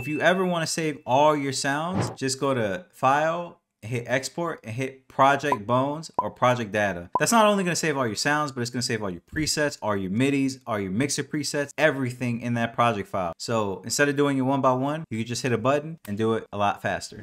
If you ever want to save all your sounds, just go to File, hit Export, and hit Project Bones or Project Data. That's not only going to save all your sounds, but it's going to save all your presets, all your MIDIs, all your mixer presets, everything in that project file. So instead of doing it one by one, you can just hit a button and do it a lot faster.